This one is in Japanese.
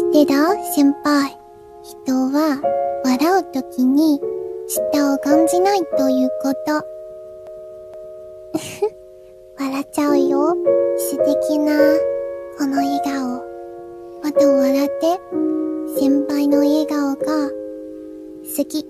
知ってた先輩。人は笑うときに舌を感じないということ。笑っちゃうよ。素敵な、この笑顔。また笑って。先輩の笑顔が好き。